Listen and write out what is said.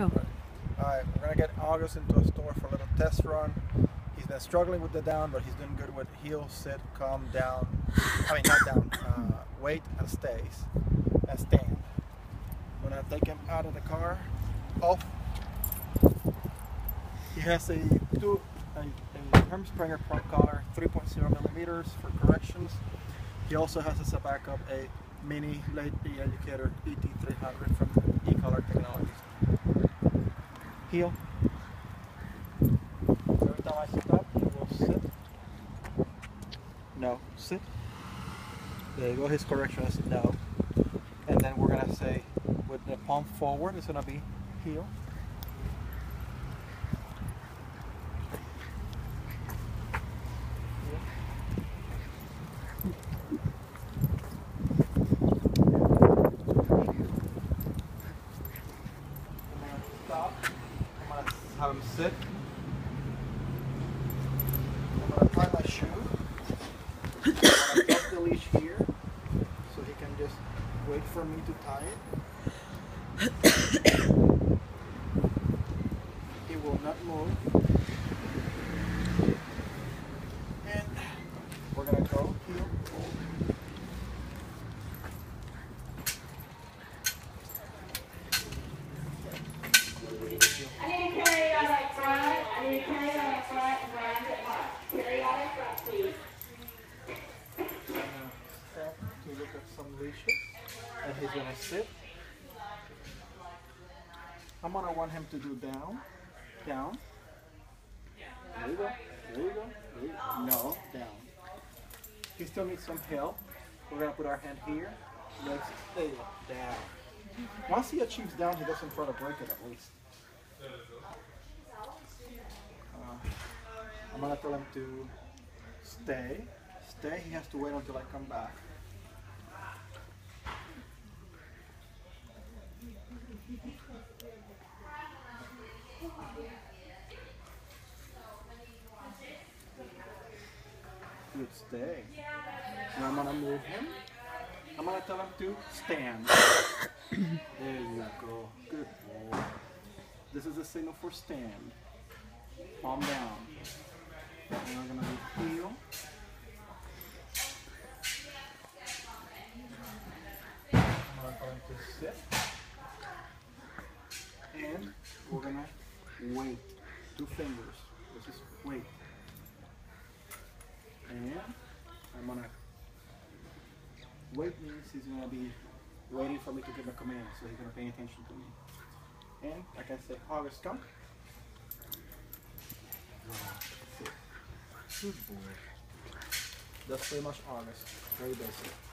Go. Alright, we're gonna get August into a store for a little test run. He's been struggling with the down, but he's doing good with heel, sit, calm, down. I mean, not down. Uh, wait and stays and stand. I'm gonna take him out of the car. Off. He has a two a, a Herm Sprenger prong collar, 3.0 millimeters for corrections. He also has as a backup a mini late educator ET300 from E-Collar Technologies. Heel. Every time I stop, he will sit. No, sit. There you go, his correction is no. And then we're gonna say with the palm forward, it's gonna be heel. I'm have him sit. I'm gonna tie my shoe. I'm the leash here so he can just wait for me to tie it. he will not move. And we're gonna go heel. I need to carry it on up front. I need to carry it on up front and round it back. Carry it on up front, please. I'm gonna stop to look at some leashes and he's gonna sit. I'm gonna want him to do down, down. There you go, there you go, there you go. No, down. He still needs some help. We're gonna put our hand here. Let's there you go, down. Once he achieves down, he doesn't try to break it at least. Uh, I'm gonna tell him to stay. Stay. He has to wait until I come back. Good stay. Now I'm gonna move him. I'm gonna tell him to stand. there you go. Good boy. This is a signal for stand. Palm down. And I'm gonna do heel. I'm tell to sit. And we're gonna wait. Two fingers. This is wait. And I'm gonna wait means he's gonna be waiting for me to give a command, so he's gonna pay attention to me. And like I say, August come. Good boy. That's pretty much August. Very basic.